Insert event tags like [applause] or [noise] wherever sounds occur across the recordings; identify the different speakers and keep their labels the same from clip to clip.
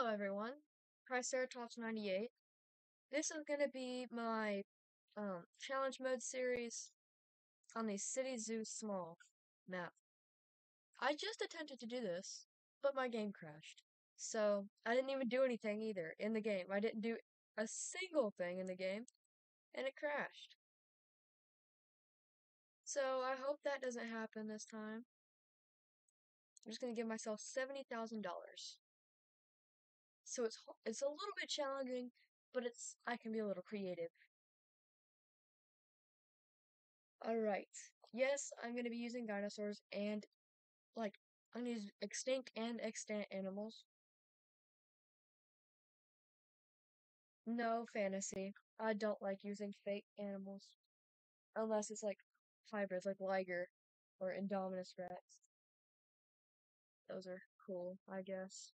Speaker 1: Hello everyone, Triceratops98. This is going to be my um, challenge mode series on the City Zoo Small map. I just attempted to do this, but my game crashed. So, I didn't even do anything either in the game. I didn't do a single thing in the game, and it crashed. So, I hope that doesn't happen this time. I'm just going to give myself $70,000. So it's it's a little bit challenging, but it's I can be a little creative. Alright. Yes, I'm gonna be using dinosaurs and like I'm gonna use extinct and extant animals. No fantasy. I don't like using fake animals. Unless it's like hybrids like Liger or Indominus Rex. Those are cool, I guess.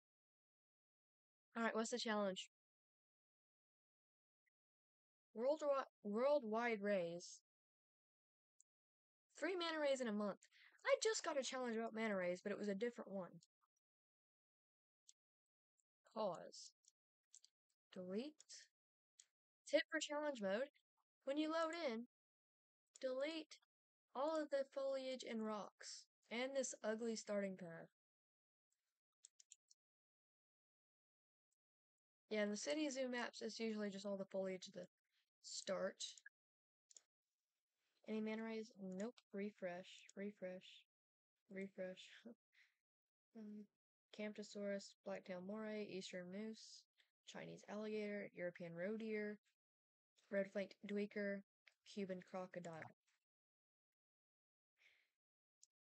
Speaker 1: Alright, what's the challenge? Worldwide, worldwide rays. Three manta rays in a month. I just got a challenge about manta rays, but it was a different one. Pause. Delete. Tip for challenge mode. When you load in, delete all of the foliage and rocks, and this ugly starting path. Yeah, in the city zoo maps, it's usually just all the foliage at the start. Any manta rays? Nope. Refresh. Refresh. Refresh. [laughs] um, Camptosaurus, blacktail moray, eastern moose, Chinese alligator, European roe deer, red-flanked duiker, Cuban crocodile.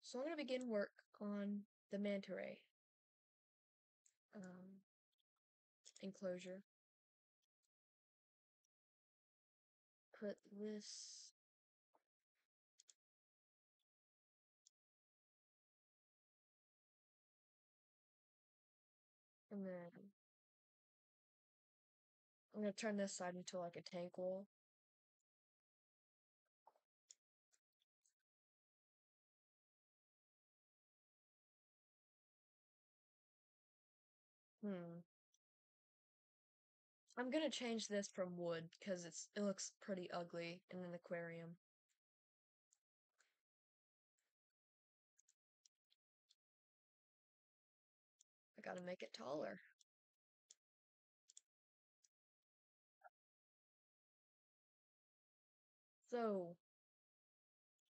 Speaker 1: So I'm going to begin work on the manta ray um, enclosure. Put this And then I'm gonna turn this side into like a tank wall. Hmm. I'm gonna change this from wood because it's it looks pretty ugly in an aquarium. I gotta make it taller. So,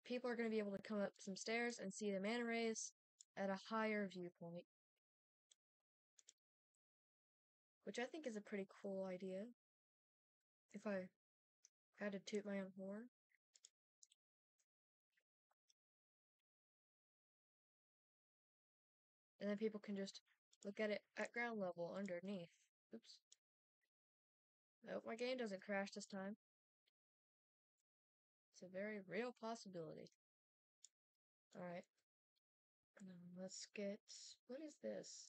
Speaker 1: people are going to be able to come up some stairs and see the manta rays at a higher viewpoint. Which I think is a pretty cool idea. If I had to toot my own horn. And then people can just look at it at ground level underneath. Oops. Nope, my game doesn't crash this time. It's a very real possibility. Alright. Let's get... What is this?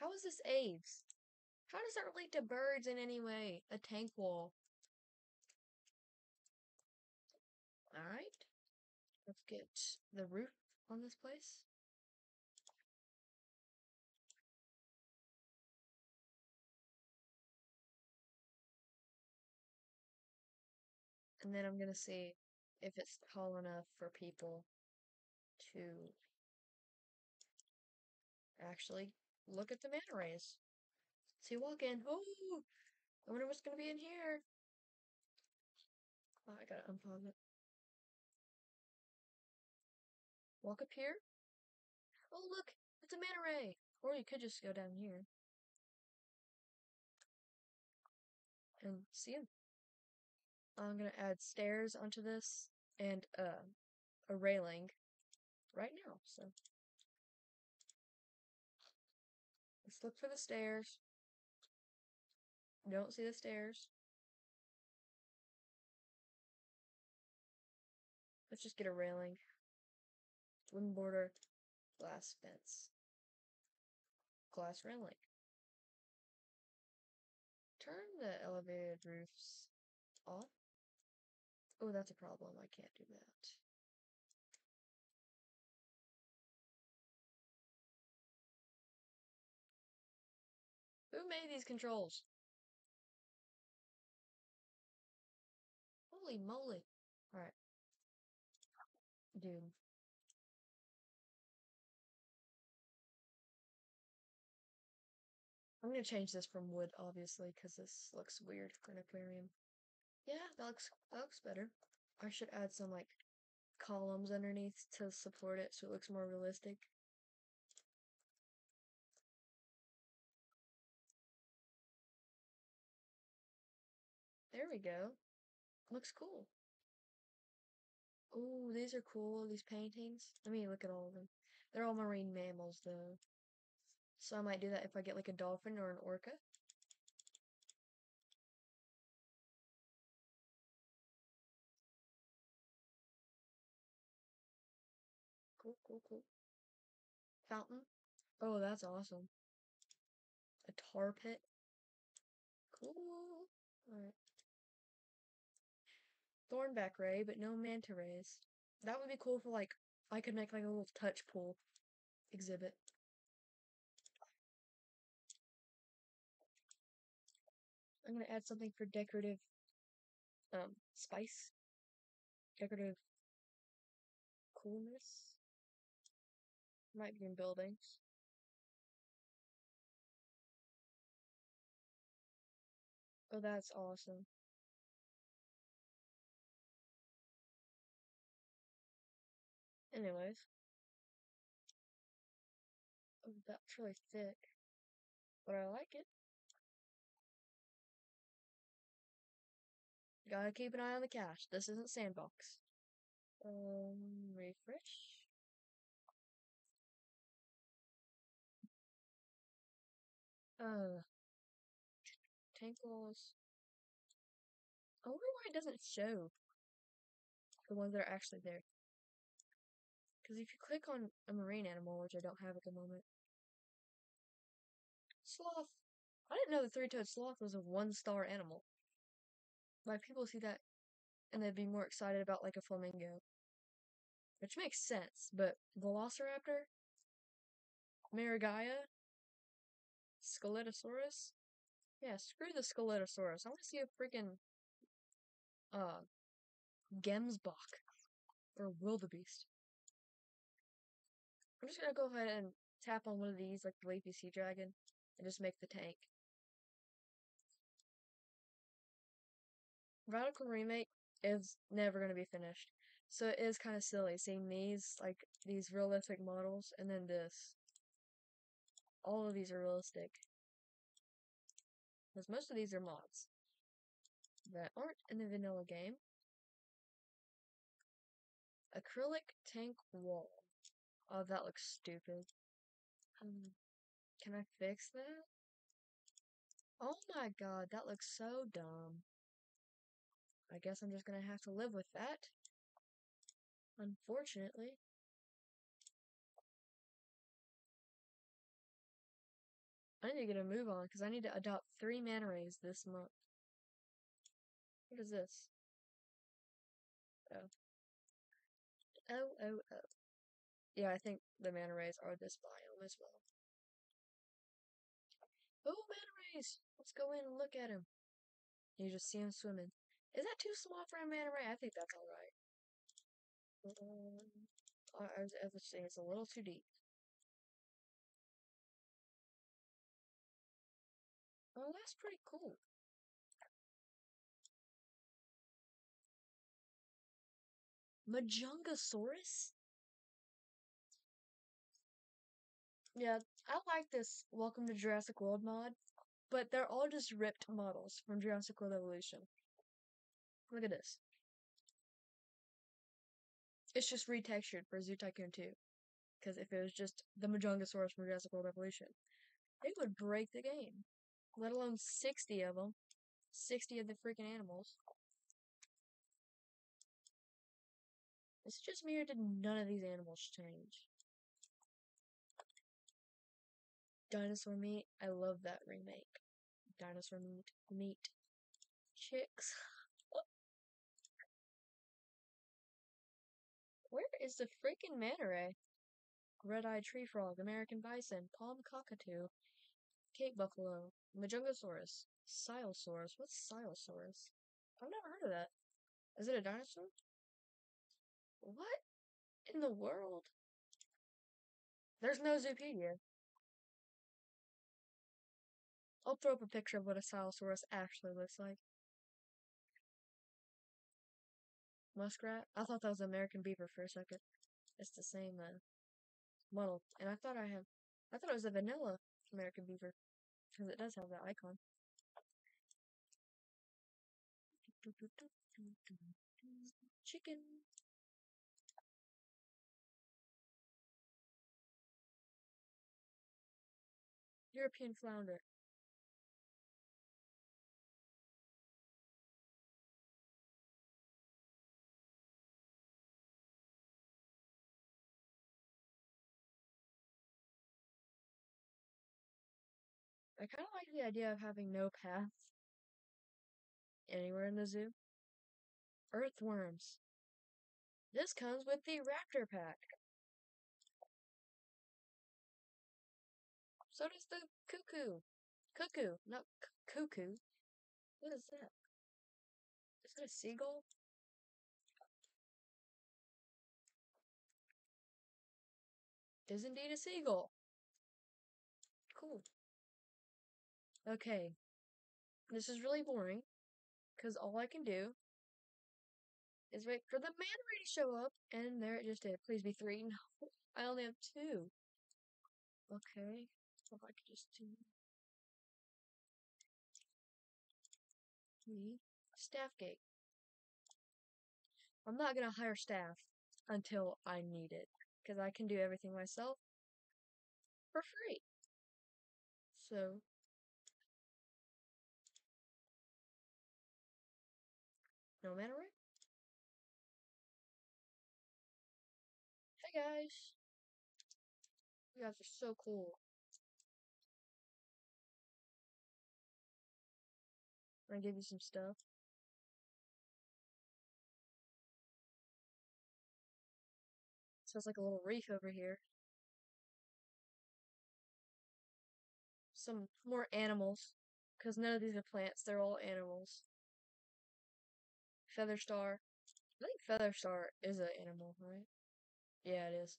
Speaker 1: How is this Aves? How does that relate to birds in any way? A tank wall. Alright. Let's get the roof on this place. And then I'm going to see if it's tall enough for people to actually look at the manta rays. See, walk in. Oh, I wonder what's going to be in here. Oh, I gotta unpause it. Walk up here. Oh, look, it's a manta ray. Or you could just go down here. And see him. I'm gonna add stairs onto this and uh, a railing right now. So look for the stairs. Don't see the stairs. Let's just get a railing. Wooden border, glass fence, glass railing. Turn the elevated roofs off. Oh, that's a problem. I can't do that. Made these controls? Holy moly. Alright. Dude. I'm gonna change this from wood, obviously, because this looks weird for an aquarium. Yeah, that looks that looks better. I should add some like columns underneath to support it so it looks more realistic. We go. Looks cool. Oh, these are cool, these paintings. Let me look at all of them. They're all marine mammals, though. So I might do that if I get like a dolphin or an orca. Cool, cool, cool. Fountain. Oh, that's awesome. A tar pit. Cool. Alright. Thornback ray, but no manta rays. That would be cool for like, I could make like a little touch pool exhibit. I'm gonna add something for decorative um spice. Decorative coolness. Might be in buildings. Oh, that's awesome. Anyways. That's really thick. But I like it. Gotta keep an eye on the cash. This isn't sandbox. Um, refresh. Uh, tank walls. I wonder why it doesn't show the ones that are actually there. Because if you click on a marine animal, which I don't have at the moment, sloth. I didn't know the three-toed sloth was a one-star animal. Like people see that and they'd be more excited about like a flamingo, which makes sense. But Velociraptor, Marigaya, Scelidosaurus. Yeah, screw the Scelidosaurus. I want to see a freaking uh Gemsbok or wildebeest. I'm just gonna go ahead and tap on one of these, like the Leafy Sea Dragon, and just make the tank. Radical Remake is never gonna be finished. So it is kind of silly seeing these, like, these realistic models, and then this. All of these are realistic. Because most of these are mods that aren't in the vanilla game. Acrylic tank wall. Oh, that looks stupid. Um, can I fix that? Oh my god, that looks so dumb. I guess I'm just gonna have to live with that. Unfortunately. I need to get a move on because I need to adopt three manta rays this month. What is this? Oh. Oh, oh, oh. Yeah, I think the manta rays are this biome as well. Oh, manta rays! Let's go in and look at him. You just see him swimming. Is that too small for a manta ray? I think that's alright. Um, I, I was saying it's a little too deep. Oh, that's pretty cool. Majungasaurus? Yeah, I like this Welcome to Jurassic World mod, but they're all just ripped models from Jurassic World Evolution. Look at this. It's just retextured for Zoo Tycoon 2. Because if it was just the Majungasaurus from Jurassic World Evolution, it would break the game. Let alone 60 of them. 60 of the freaking animals. It's just me or did none of these animals change? Dinosaur meat. I love that remake. Dinosaur meat. Meat. Chicks. [gasps] Where is the freaking manta ray? Red-eyed tree frog, American bison, palm cockatoo, Cape buffalo, Majungasaurus, Silosaurus. What's Silosaurus? I've never heard of that. Is it a dinosaur? What in the world? There's no Zoopedia. I'll throw up a picture of what a Silosaurus actually looks like. Muskrat? I thought that was American beaver for a second. It's the same uh, model. And I thought I have, I thought it was a vanilla American beaver. Because it does have that icon. Chicken. European flounder. I kind of like the idea of having no path anywhere in the zoo. Earthworms. This comes with the Raptor Pack. So does the cuckoo. Cuckoo, not cuckoo. What is that? Is that a seagull? Is indeed a seagull. Cool. Okay. This is really boring. Because all I can do is wait for the man to show up. And there it just did. Please be three. No, [laughs] I only have two. Okay. If I could just do three. Staff gate. I'm not gonna hire staff until I need it. Because I can do everything myself for free. So no matter what. Hey guys. You guys are so cool. I give you some stuff. So it's like a little reef over here. Some more animals. Because none of these are plants, they're all animals. Feather Star. I think Feather Star is an animal, right? Yeah, it is.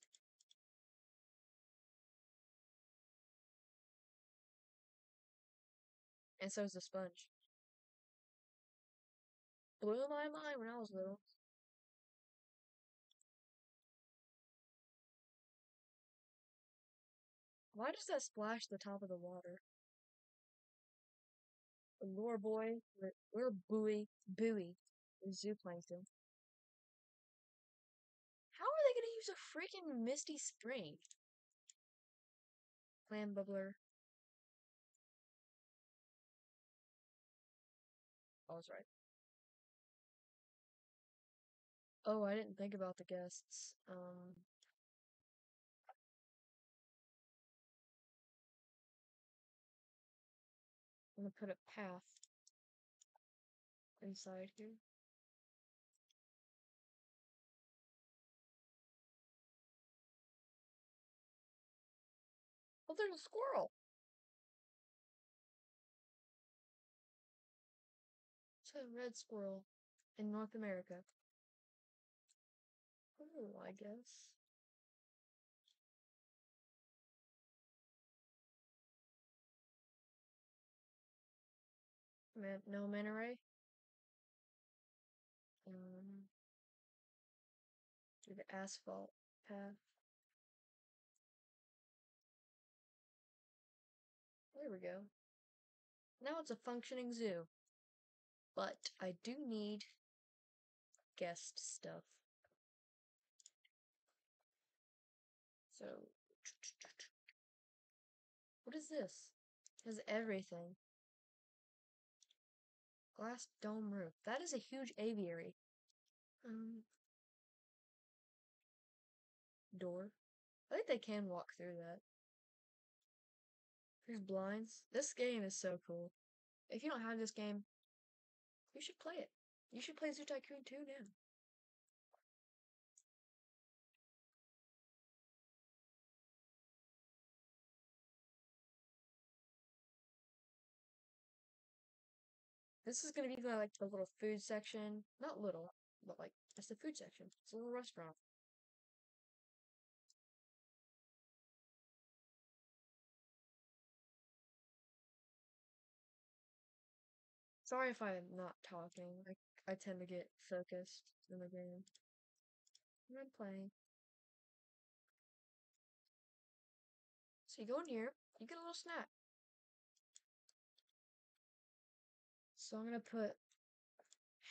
Speaker 1: And so is the sponge. Blew my mind when I was little. Why does that splash the top of the water? Lure boy, we're, we're buoy, buoy, zooplankton. How are they gonna use a freaking misty spring? Clam bubbler. I was right. Oh, I didn't think about the guests. Um, I'm gonna put a path inside here. There's a squirrel. A red squirrel in North America. Oh, I guess. Man, no manta ray. Um, do the asphalt path. There we go. Now it's a functioning zoo. But I do need guest stuff. So, what is this? It has everything. Glass dome roof. That is a huge aviary. Um, door. I think they can walk through that. There's blinds. This game is so cool. If you don't have this game, you should play it. You should play Zoo Tycoon 2 now. This is gonna be like the little food section. Not little, but like just the food section. It's a little restaurant. Sorry if I'm not talking. I I tend to get focused in the game. I'm playing. So you go in here, you get a little snack. So I'm gonna put.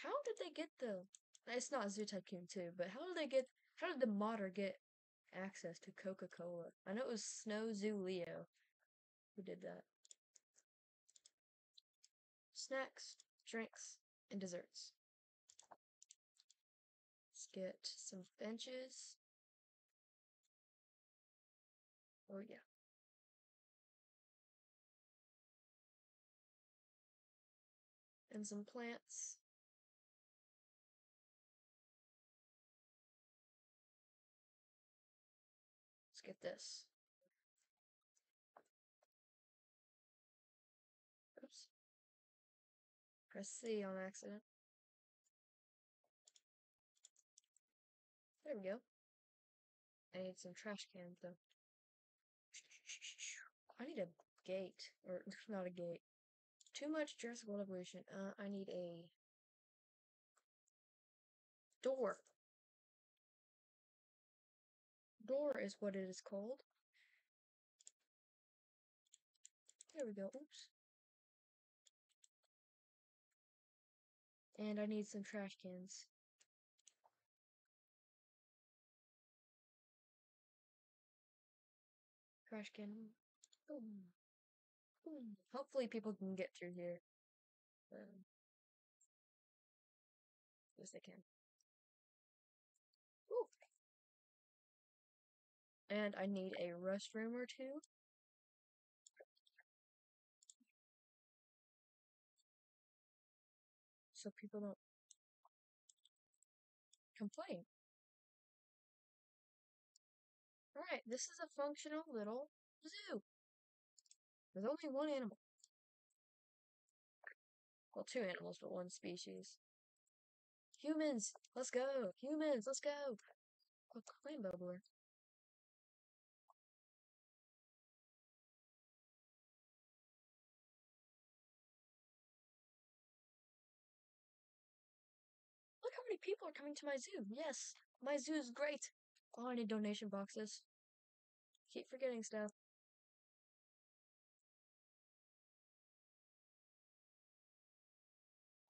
Speaker 1: How did they get the? It's not Zoo Tycoon 2, but how did they get? How did the modder get access to Coca Cola? I know it was Snow Zoo Leo who did that. Snacks, drinks, and desserts. Let's get some benches. Oh, yeah. And some plants. Let's get this. Press C on accident. There we go. I need some trash cans though. I need a gate. Or [laughs] not a gate. Too much Jurassic World Evolution. Uh, I need a door. Door is what it is called. There we go. Oops. And I need some trash cans. Trash can. Boom. Boom. Hopefully people can get through here. Um, yes, they can. Ooh. And I need a restroom or two. So people don't complain. Alright, this is a functional little zoo. There's only one animal. Well, two animals, but one species. Humans, let's go. Humans, let's go. Clam bubbler. People are coming to my zoo. Yes, my zoo is great. Oh, I need donation boxes. Keep forgetting stuff.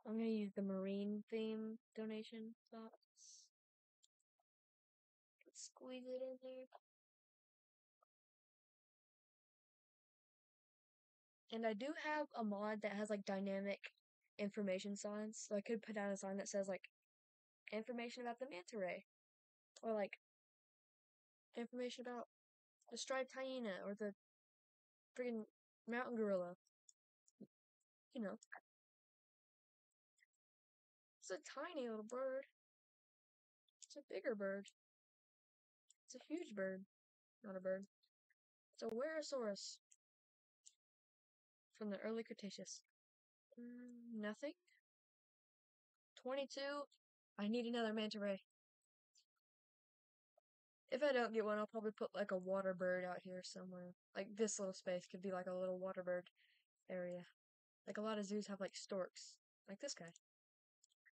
Speaker 1: I'm gonna use the marine theme donation box. Squeeze it in there. And I do have a mod that has like dynamic information signs. So I could put out a sign that says like information about the manta ray. Or like information about the striped hyena or the friggin' mountain gorilla. You know. It's a tiny little bird. It's a bigger bird. It's a huge bird. Not a bird. It's a Wuerhosaurus. From the early Cretaceous. Mm, nothing. 22. I need another manta ray. If I don't get one, I'll probably put like a water bird out here somewhere. Like this little space could be like a little water bird area. Like a lot of zoos have like storks. Like this guy.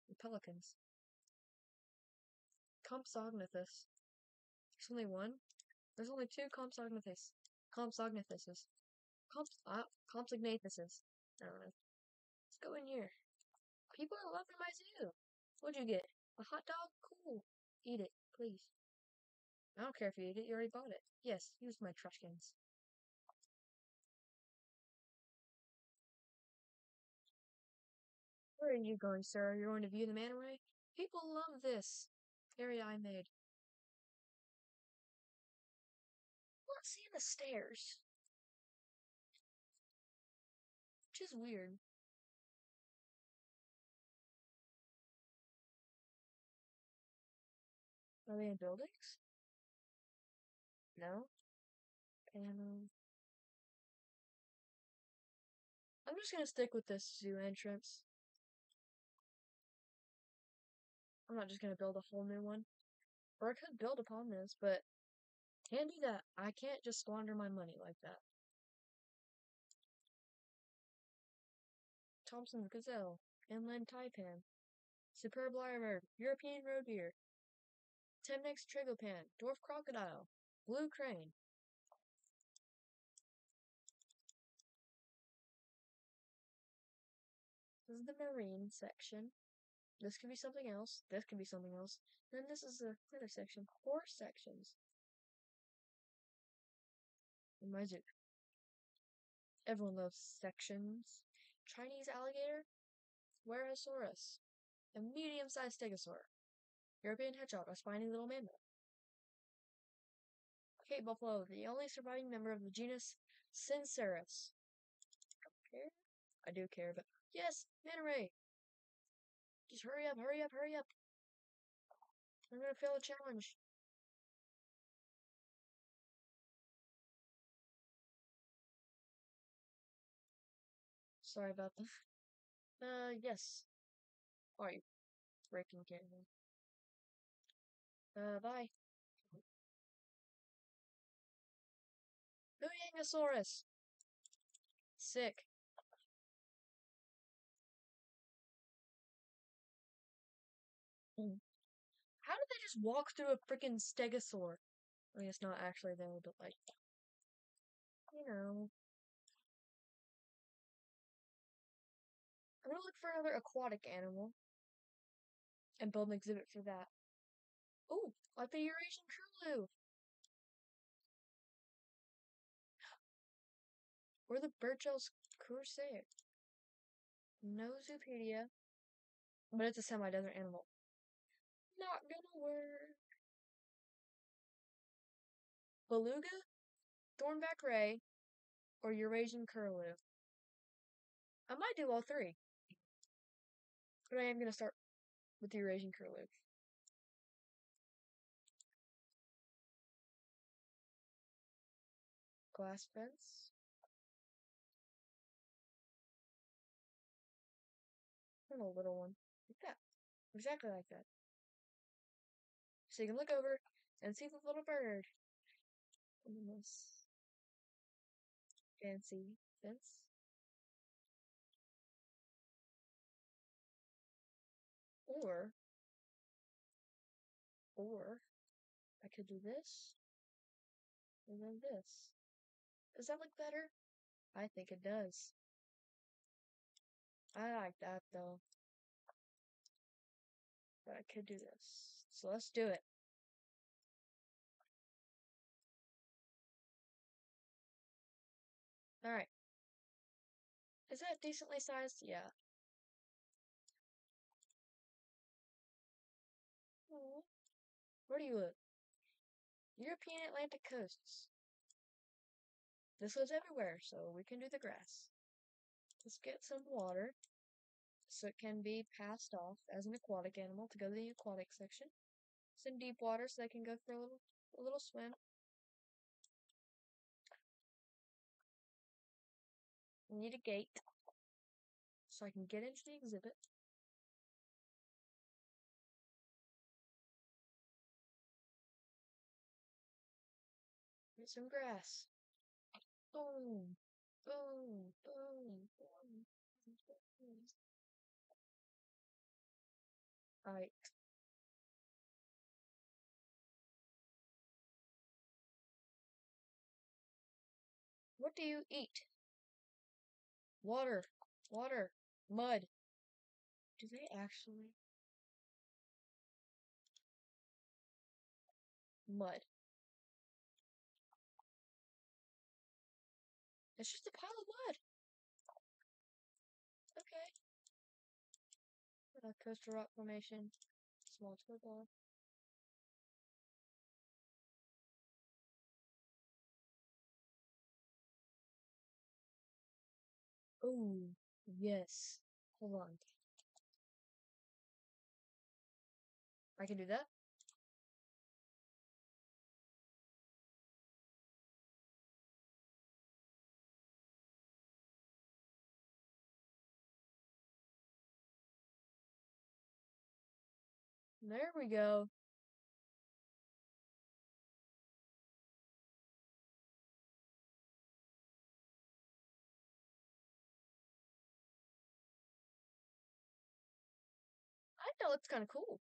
Speaker 1: And pelicans. Compsognathus. There's only one? There's only two Compsognathus. Compsognathuses. Comps uh, Compsognathuses. I don't know. Let's go in here. People are loving my zoo. What'd you get? A hot dog? Cool. Eat it, please. I don't care if you eat it, you already bought it. Yes, use my trash cans. Where are you going, sir? You're going to view the manta ray? People love this area I made. I'm not seeing the stairs. Which is weird. Are they in buildings? No? Panel. Um I'm just gonna stick with this zoo entrance. I'm not just gonna build a whole new one. Or I could build upon this, but can't do that. I can't just squander my money like that. Thompson's Gazelle, Inland Taipan, Superb Lyrebird, European Road Deer, Temminck's Tragopan, Dwarf Crocodile, Blue Crane. This is the marine section. This could be something else. This could be something else. Then this is the other section. Horse sections. In my. Everyone loves sections. Chinese alligator, Wuerhosaurus, a medium-sized stegosaur. European hedgehog, a spiny little mammoth. Cape buffalo, the only surviving member of the genus Syncerus. care. I do care, but yes, manta ray. Just hurry up, hurry up, hurry up. I'm gonna fail a challenge. Sorry about that. Uh, yes. Are you breaking camera? Uh, bye. Huayangosaurus! Sick. Hmm. How did they just walk through a freaking stegosaur? I mean, it's not actually there, but like, you know. I'm gonna look for another aquatic animal and build an exhibit for that. Oh, like the Eurasian curlew. Or the Burchell's Courser. No Zoopedia, but it's a semi-desert animal. Not gonna work. Beluga, Thornback Ray, or Eurasian Curlew. I might do all three. But I am gonna start with the Eurasian Curlew. Glass fence. And a little one. Like that. Exactly like that. So you can look over and see the little bird. And this fancy fence. Or, or, I could do this, and then this. Does that look better? I think it does. I like that though. But I could do this. So let's do it. Alright. Is that decently sized? Yeah. Where do you live? European Atlantic coasts. This lives everywhere, so we can do the grass. Let's get some water so it can be passed off as an aquatic animal to go to the aquatic section. Some deep water so they can go for a little a little swim. need a gate so I can get into the exhibit. Get some grass. Boom, boom, boom, boom. Alright. What do you eat? Water, water, mud. Do they actually? Mud. It's just a pile of mud. Okay. A coastal rock formation. Small turtle. Oh, yes. Hold on. I can do that? There we go. I that looks kind of cool.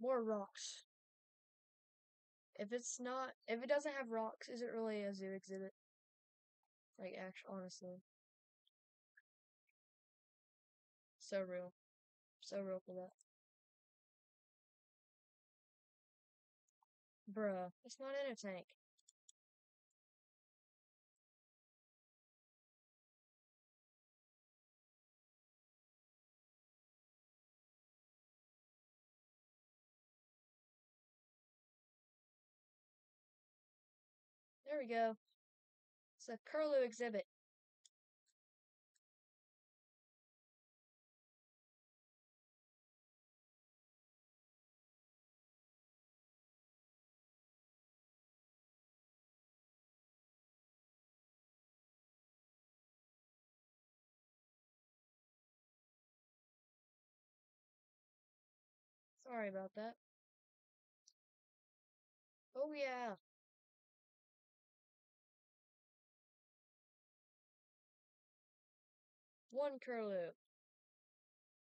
Speaker 1: More rocks. If it's not, if it doesn't have rocks, is it really a zoo exhibit? Like, actually, honestly. So real. So real for that. Bruh, it's not in a tank. There we go. It's a Curlew exhibit. Sorry about that. Oh yeah. One Curlew.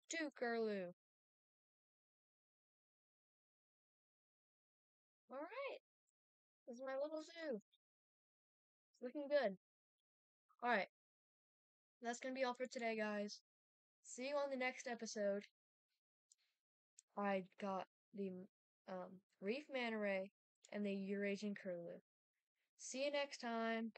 Speaker 1: Two Curlew. Alright. This is my little zoo. It's looking good. Alright. That's gonna be all for today, guys. See you on the next episode. I got the um, Reef Manta Ray and the Eurasian Curlew. See you next time.